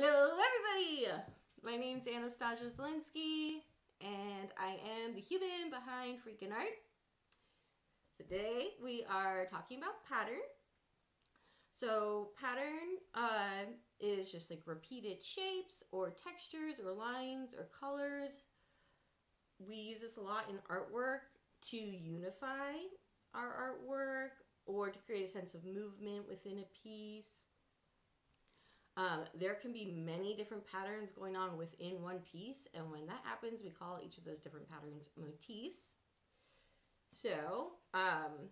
Hello, everybody! My name's Anastasia Zielinski, and I am the human behind Freak'n Art. Today, we are talking about pattern. So, pattern uh, is just like repeated shapes or textures or lines or colors. We use this a lot in artwork to unify our artwork or to create a sense of movement within a piece. Um, there can be many different patterns going on within one piece, and when that happens, we call each of those different patterns motifs. So, um,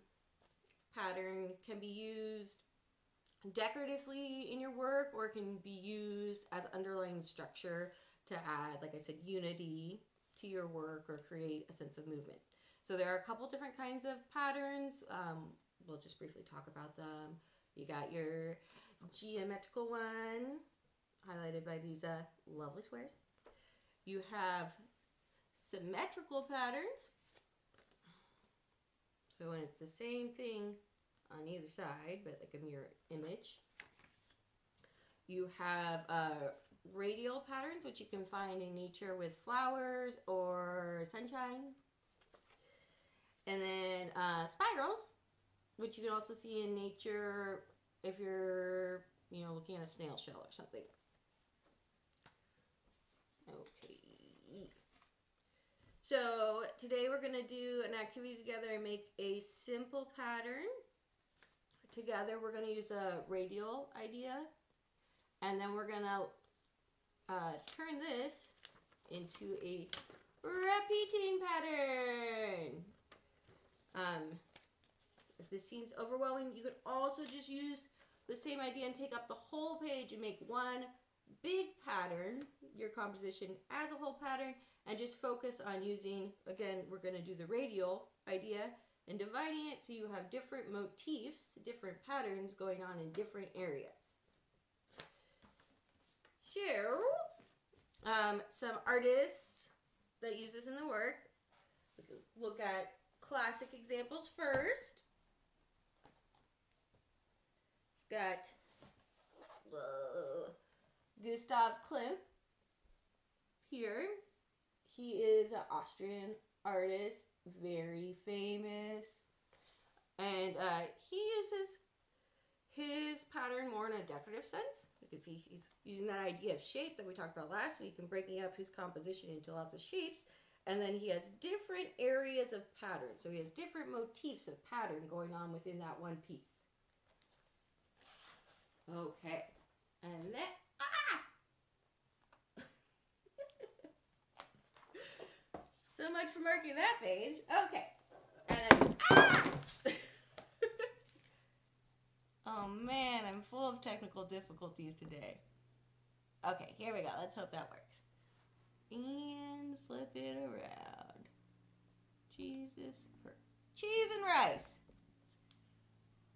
pattern can be used decoratively in your work or it can be used as underlying structure to add, like I said, unity to your work or create a sense of movement. So there are a couple different kinds of patterns. Um, we'll just briefly talk about them. You got your geometrical one, highlighted by these uh, lovely squares. You have symmetrical patterns. So when it's the same thing on either side, but like a mirror image. You have uh, radial patterns, which you can find in nature with flowers or sunshine. And then uh, spirals, which you can also see in nature if you're, you know, looking at a snail shell or something. Okay. So today we're going to do an activity together and make a simple pattern. Together we're going to use a radial idea and then we're going to uh, turn this into a repeating pattern. Um, if this seems overwhelming, you could also just use the same idea and take up the whole page and make one big pattern, your composition as a whole pattern, and just focus on using, again, we're going to do the radial idea and dividing it so you have different motifs, different patterns going on in different areas. Share um, some artists that use this in the work. Look at classic examples first. Got uh, Gustav Klimt here. He is an Austrian artist, very famous. And uh, he uses his pattern more in a decorative sense because he, he's using that idea of shape that we talked about last week and breaking up his composition into lots of shapes. And then he has different areas of pattern. So he has different motifs of pattern going on within that one piece. Okay. And then, ah! so much for marking that page. Okay. And ah! oh man, I'm full of technical difficulties today. Okay, here we go. Let's hope that works. And flip it around. Jesus. Cheese and rice.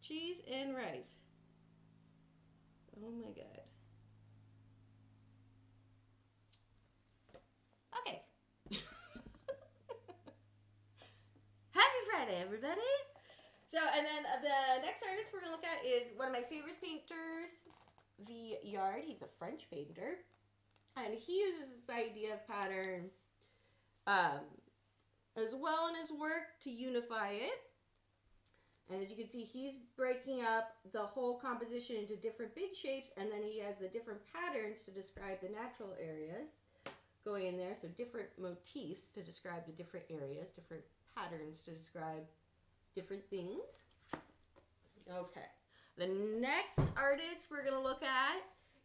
Cheese and rice. Oh my god. Okay. Happy Friday, everybody. So, and then the next artist we're to look at is one of my favorite painters, The Yard. He's a French painter. And he uses this idea of pattern um, as well in his work to unify it. And as you can see, he's breaking up the whole composition into different big shapes, and then he has the different patterns to describe the natural areas going in there. So different motifs to describe the different areas, different patterns to describe different things. Okay. The next artist we're going to look at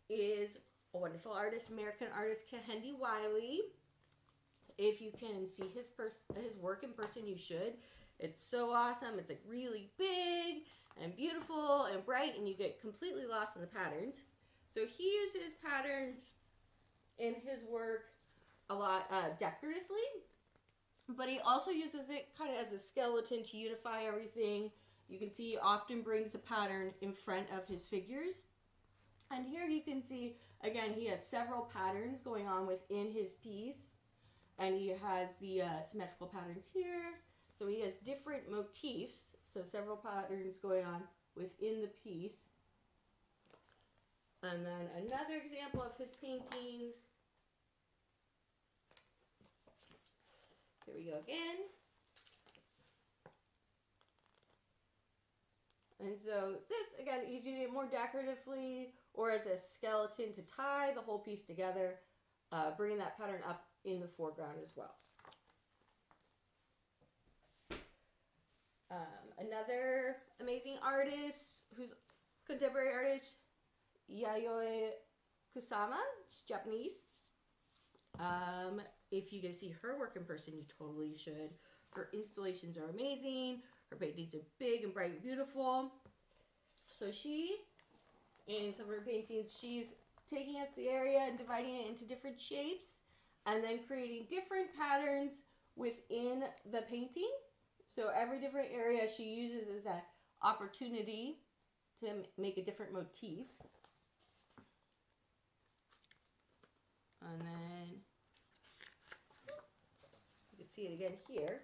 is a wonderful artist, American artist Kehinde Wiley. If you can see his his work in person, you should. It's so awesome. It's like really big and beautiful and bright, and you get completely lost in the patterns. So he uses patterns in his work a lot uh, decoratively, but he also uses it kind of as a skeleton to unify everything. You can see he often brings a pattern in front of his figures. And here you can see, again, he has several patterns going on within his piece. And he has the uh, symmetrical patterns here. So he has different motifs, so several patterns going on within the piece. And then another example of his paintings. Here we go again. And so this, again, he's using it more decoratively or as a skeleton to tie the whole piece together, uh, bringing that pattern up in the foreground as well. Um, another amazing artist who's contemporary artist, Yayoi Kusama. She's Japanese. Um, if you get to see her work in person, you totally should. Her installations are amazing. Her paintings are big and bright and beautiful. So she, in some of her paintings, she's taking up the area and dividing it into different shapes and then creating different patterns within the painting. So every different area she uses is an opportunity to make a different motif. And then you can see it again here.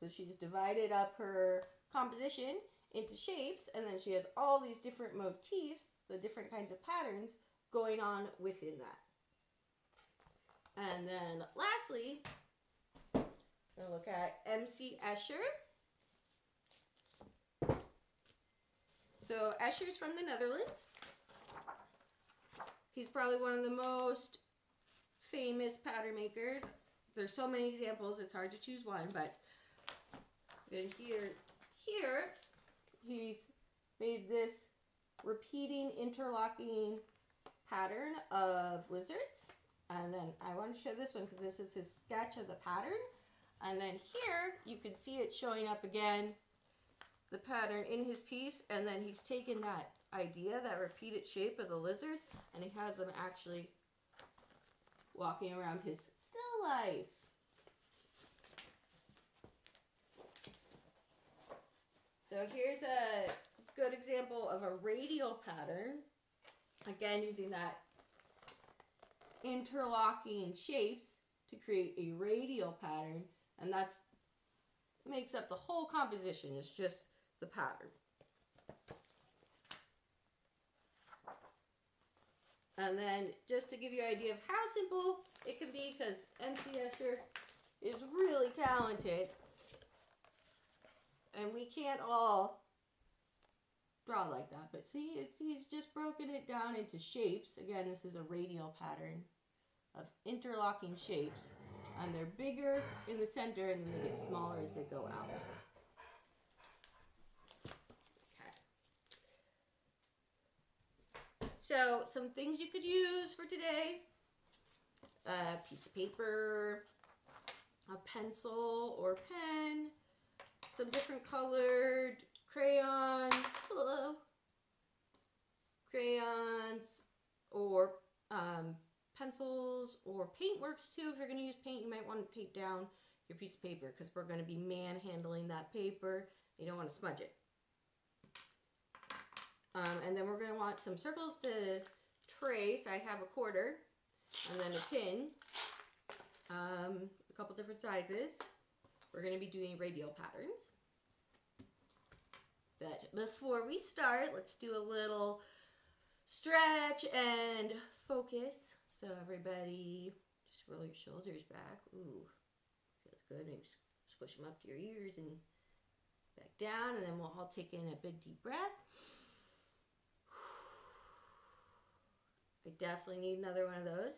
So she just divided up her composition into shapes and then she has all these different motifs, the different kinds of patterns going on within that. And then lastly, going to look at MC Escher. So Escher's from the Netherlands. He's probably one of the most famous pattern makers. There's so many examples, it's hard to choose one, but then here, here, he's made this repeating interlocking pattern of lizards. And then I want to show this one because this is his sketch of the pattern. And then here, you can see it showing up again, the pattern in his piece. And then he's taken that idea, that repeated shape of the lizards, and he has them actually walking around his still life. So here's a good example of a radial pattern. Again, using that interlocking shapes to create a radial pattern. And that's makes up the whole composition. It's just the pattern. And then just to give you an idea of how simple it can be, because MC Escher is really talented, and we can't all draw like that. But see, he's just broken it down into shapes. Again, this is a radial pattern of interlocking shapes, and they're bigger in the center, and then they get smaller as they go out. Okay. So, some things you could use for today a piece of paper, a pencil or pen, some different colored crayons, hello, crayons, or um, pencils, or paint works too. If you're going to use paint, you might want to tape down your piece of paper because we're going to be manhandling that paper. You don't want to smudge it. Um, and then we're going to want some circles to trace. I have a quarter and then a tin, um, a couple different sizes. We're going to be doing radial patterns. But before we start, let's do a little stretch and focus. So everybody, just roll your shoulders back. Ooh, feels good. Maybe squish them up to your ears and back down. And then we'll all take in a big deep breath. I definitely need another one of those.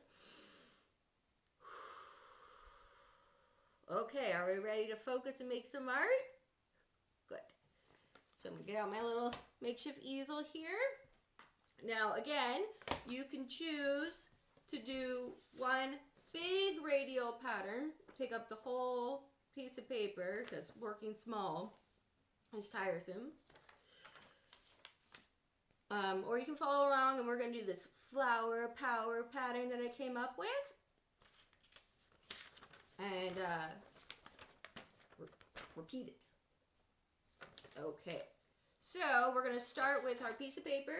Okay, are we ready to focus and make some art? Good. So I'm gonna get out my little makeshift easel here. Now again, you can choose to do one big radial pattern, take up the whole piece of paper because working small is tiresome. Um, or you can follow along and we're going to do this flower power pattern that I came up with. And uh, re repeat it. Okay, so we're going to start with our piece of paper.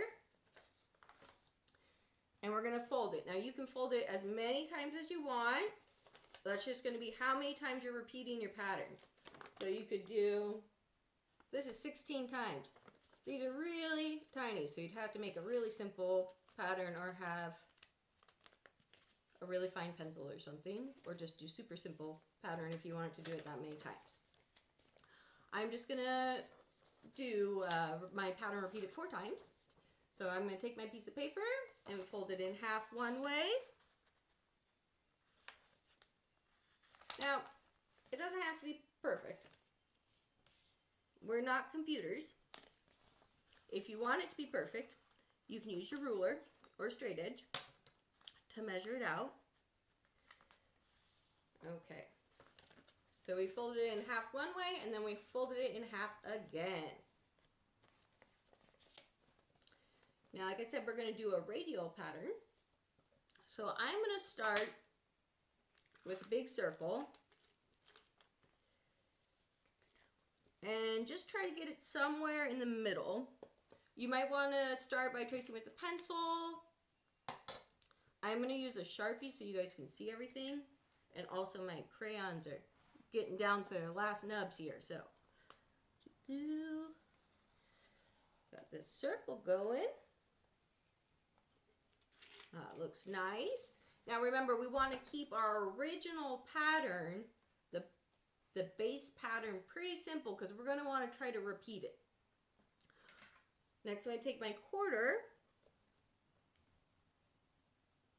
And we're going to fold it. Now you can fold it as many times as you want. That's just going to be how many times you're repeating your pattern. So you could do, this is 16 times. These are really tiny, so you'd have to make a really simple pattern or have a really fine pencil or something, or just do super simple pattern if you wanted to do it that many times. I'm just gonna do uh, my pattern repeated four times. So I'm gonna take my piece of paper and fold it in half one way. Now, it doesn't have to be perfect. We're not computers. If you want it to be perfect, you can use your ruler or straight edge to measure it out. Okay. So we folded it in half one way and then we folded it in half again. Now, like I said, we're going to do a radial pattern. So I'm going to start with a big circle. And just try to get it somewhere in the middle. You might want to start by tracing with the pencil. I'm going to use a Sharpie so you guys can see everything. And also my crayons are getting down to their last nubs here. So, got this circle going. Uh, looks nice. Now remember, we want to keep our original pattern, the, the base pattern, pretty simple because we're going to want to try to repeat it. Next, I take my quarter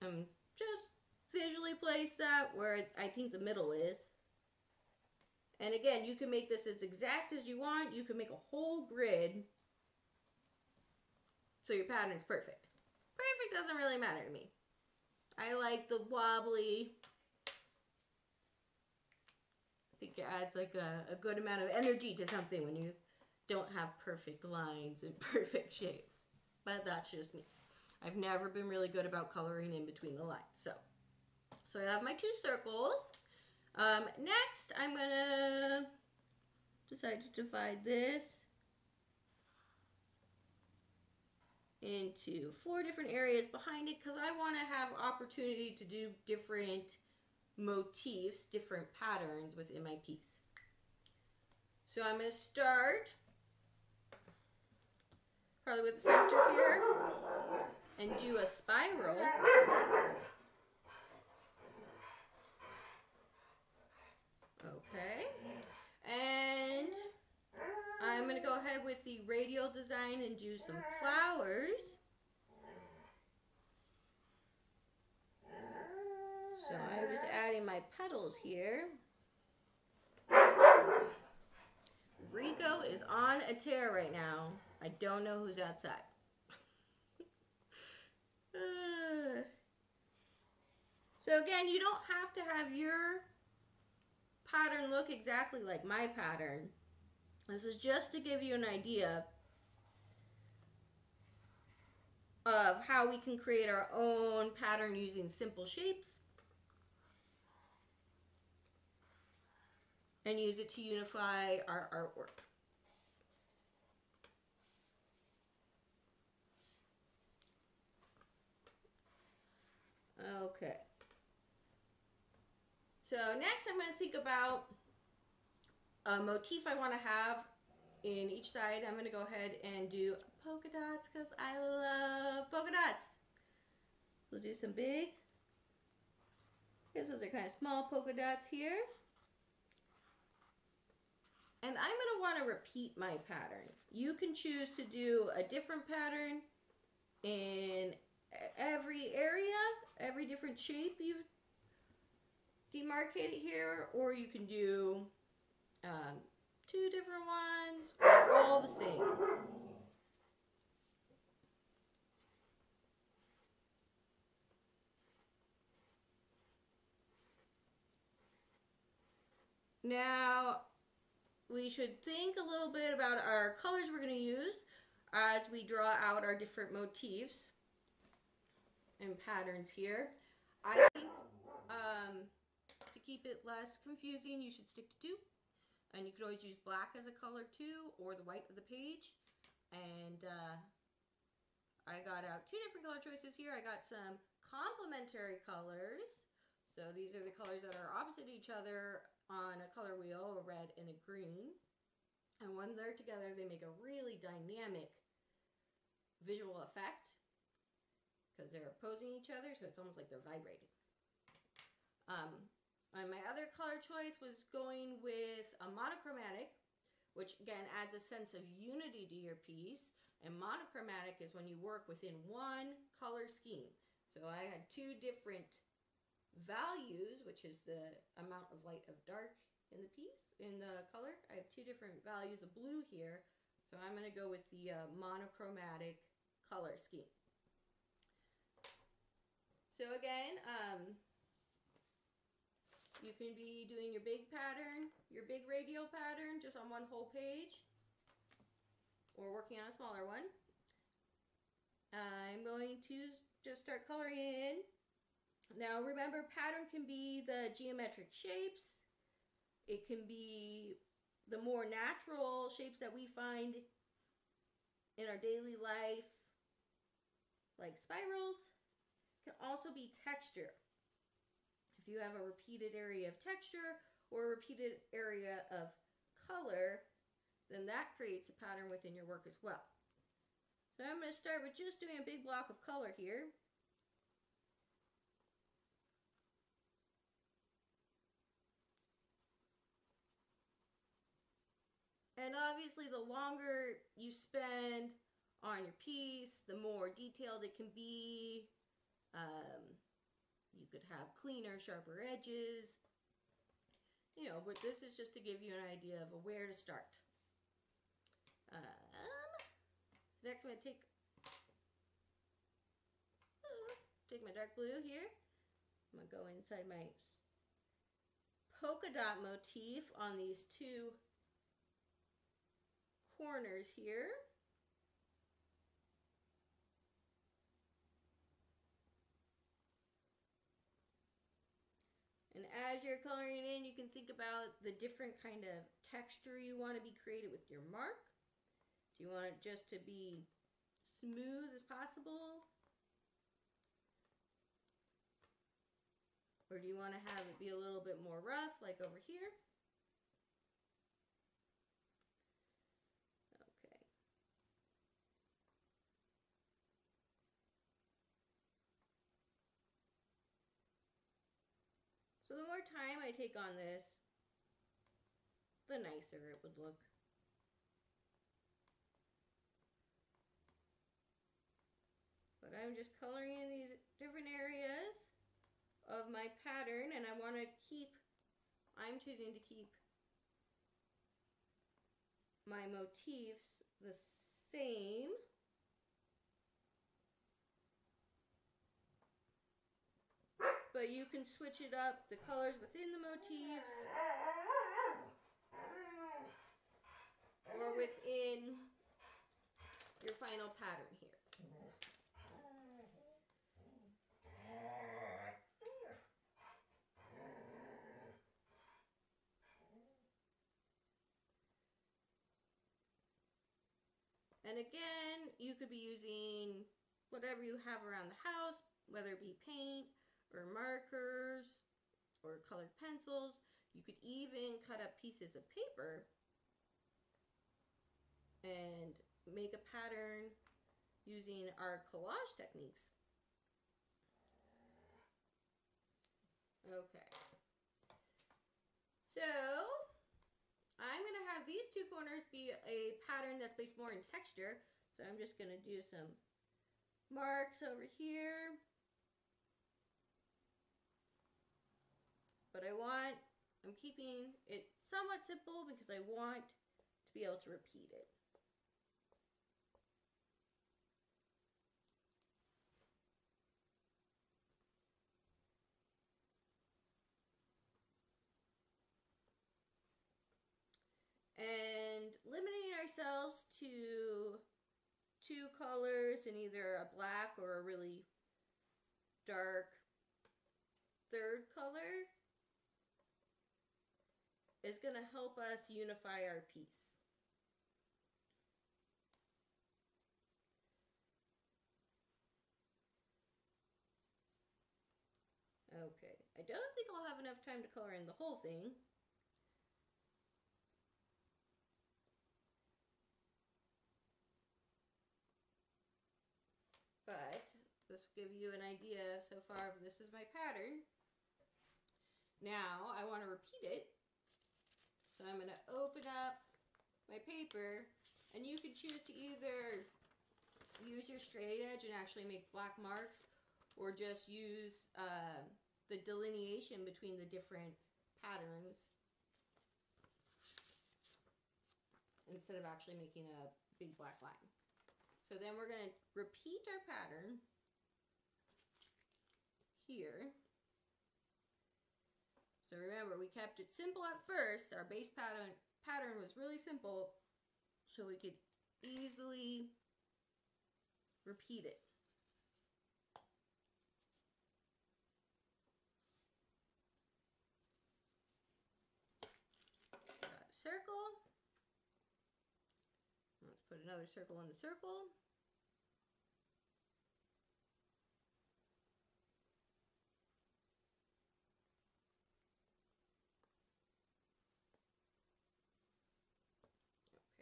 and just visually place that where I think the middle is. And again, you can make this as exact as you want. You can make a whole grid so your pattern's perfect. Perfect doesn't really matter to me. I like the wobbly. I think it adds like a, a good amount of energy to something when you don't have perfect lines and perfect shapes. But that's just me. I've never been really good about coloring in between the lines. So, so I have my two circles. Um, next, I'm to decide to divide this into four different areas behind it because I want to have opportunity to do different motifs, different patterns within my piece. So I'm going to start probably with the center here and do a spiral. Okay. And With the radial design and do some flowers. So I'm just adding my petals here. Rico is on a tear right now. I don't know who's outside. so again, you don't have to have your pattern look exactly like my pattern. This is just to give you an idea of how we can create our own pattern using simple shapes and use it to unify our artwork. Okay. So next I'm going to think about a motif I want to have in each side. I'm going to go ahead and do polka dots because I love polka dots. So we'll do some big. Because those are kind of small polka dots here. And I'm going to want to repeat my pattern. You can choose to do a different pattern in every area, every different shape you've demarcated here, or you can do um, two different ones, all the same. Now, we should think a little bit about our colors we're going to use as we draw out our different motifs and patterns here. I think um, to keep it less confusing, you should stick to two. And you could always use black as a color too, or the white of the page. And uh, I got out two different color choices here. I got some complementary colors. So these are the colors that are opposite each other on a color wheel, a red and a green. And when they're together, they make a really dynamic visual effect. Because they're opposing each other, so it's almost like they're vibrating. Um, and my other color choice was going with a monochromatic, which again adds a sense of unity to your piece. And monochromatic is when you work within one color scheme. So I had two different values, which is the amount of light of dark in the piece, in the color. I have two different values of blue here. So I'm going to go with the uh, monochromatic color scheme. So again, um, you can be doing your big pattern, your big radial pattern just on one whole page or working on a smaller one. I'm going to just start coloring in. Now remember pattern can be the geometric shapes. It can be the more natural shapes that we find in our daily life like spirals. It can also be texture. If you have a repeated area of texture or a repeated area of color, then that creates a pattern within your work as well. So I'm going to start with just doing a big block of color here. And obviously the longer you spend on your piece, the more detailed it can be. Um, you could have cleaner, sharper edges. You know, but this is just to give you an idea of where to start. Um, so next I'm going to take, uh, take my dark blue here. I'm going to go inside my polka dot motif on these two corners here. And as you're coloring in, you can think about the different kind of texture you want to be created with your mark. Do you want it just to be smooth as possible? Or do you want to have it be a little bit more rough, like over here? Okay. So the more time I take on this, the nicer it would look. But I'm just coloring in these different areas of my pattern and I want to keep, I'm choosing to keep my motifs the same. But you can switch it up, the colors within the motifs or within your final pattern here. And again, you could be using whatever you have around the house, whether it be paint or markers or colored pencils. You could even cut up pieces of paper and make a pattern using our collage techniques. Okay. So, I'm going to have these two corners be a pattern that's based more in texture. So I'm just going to do some marks over here. But I want, I'm keeping it somewhat simple because I want to be able to repeat it. and limiting ourselves to two colors in either a black or a really dark third color is going to help us unify our piece. Okay, I don't think I'll have enough time to color in the whole thing. But this will give you an idea so far. of This is my pattern. Now I want to repeat it. So I'm going to open up my paper and you can choose to either use your straight edge and actually make black marks or just use uh, the delineation between the different patterns instead of actually making a big black line. So then we're going to repeat our pattern here. Remember, we kept it simple at first. Our base pattern pattern was really simple, so we could easily repeat it. Circle. Let's put another circle in the circle.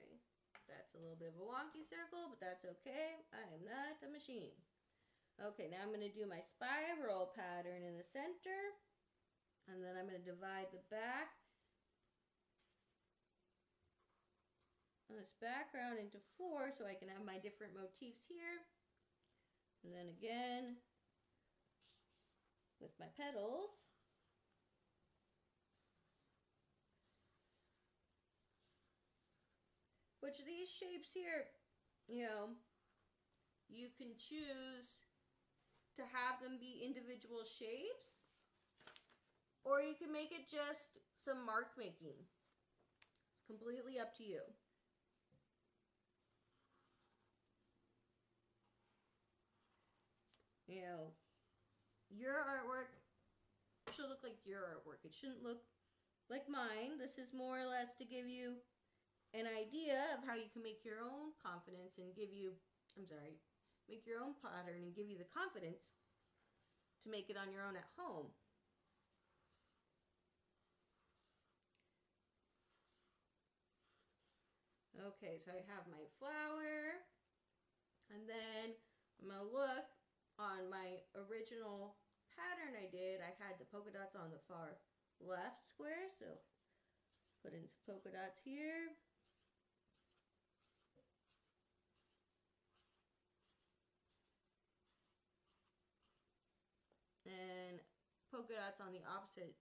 Okay, that's a little bit of a wonky circle, but that's okay. I am not a machine. Okay, now I'm going to do my spiral pattern in the center. And then I'm going to divide the back this background into four so I can have my different motifs here. And then again, with my petals. Which these shapes here, you know, you can choose to have them be individual shapes or you can make it just some mark making. It's completely up to you. You know, your artwork should look like your artwork. It shouldn't look like mine. This is more or less to give you an idea of how you can make your own confidence and give you, I'm sorry, make your own pattern and give you the confidence to make it on your own at home. Okay, so I have my flower, and then I'm going to look on my original pattern I did. I had the polka dots on the far left square, so put in some polka dots here. And polka dots on the opposite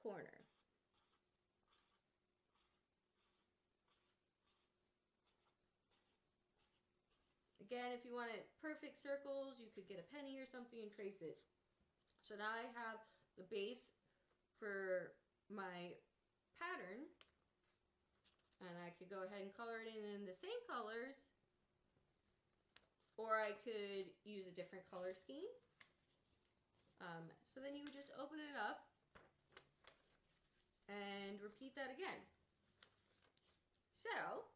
corner. Again, if you wanted perfect circles, you could get a penny or something and trace it. So now I have the base for my pattern. And I could go ahead and color it in, in the same colors. Or I could use a different color scheme. Um, so then you would just open it up and repeat that again. So,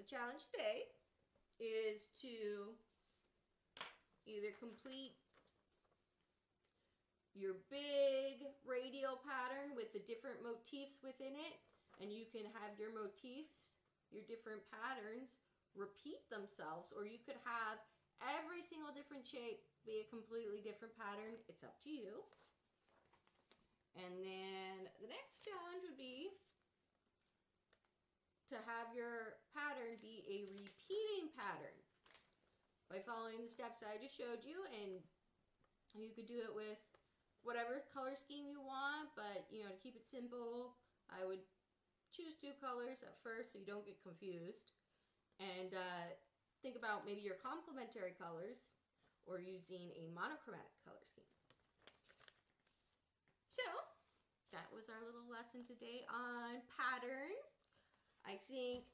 the challenge today is to either complete your big radial pattern with the different motifs within it and you can have your motifs, your different patterns repeat themselves or you could have every single different shape be a completely different pattern. It's up to you. And then the next challenge would be to have your pattern be a repeating pattern by following the steps I just showed you and you could do it with whatever color scheme you want but you know to keep it simple I would choose two colors at first so you don't get confused and uh, think about maybe your complementary colors or using a monochromatic color scheme. So that was our little lesson today on pattern. I think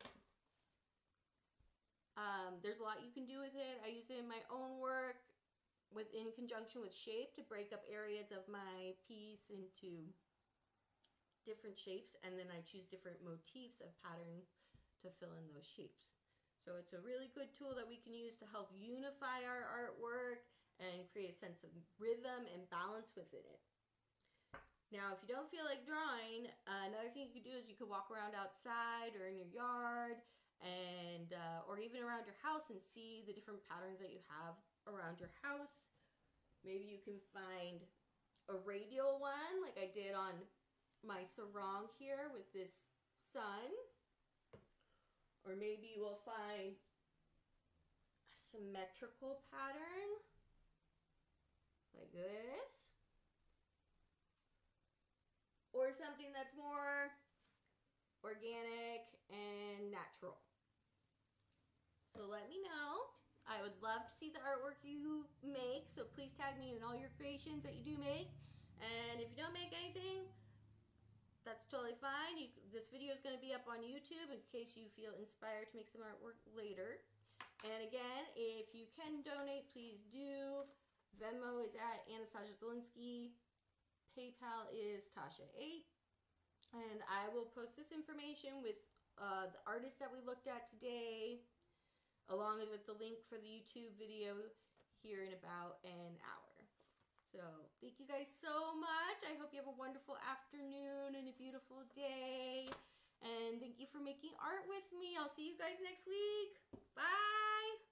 um, there's a lot you can do with it. I use it in my own work with in conjunction with shape to break up areas of my piece into different shapes and then I choose different motifs of pattern to fill in those shapes. So it's a really good tool that we can use to help unify our artwork and create a sense of rhythm and balance within it. Now, if you don't feel like drawing, uh, another thing you could do is you could walk around outside or in your yard and uh, or even around your house and see the different patterns that you have around your house. Maybe you can find a radial one like I did on my sarong here with this sun. Or maybe you will find a symmetrical pattern like this. Or something that's more organic and natural. So let me know. I would love to see the artwork you make, so please tag me in all your creations that you do make. And if you don't make anything, that's totally fine. You, this video is going to be up on YouTube in case you feel inspired to make some artwork later. And again, if you can donate, please do. Venmo is at Anastasia Zielinski. PayPal is Tasha8. And I will post this information with uh, the artist that we looked at today, along with the link for the YouTube video here in about an hour. So, thank you guys so much. I hope you have a wonderful afternoon and a beautiful day. And thank you for making art with me. I'll see you guys next week. Bye.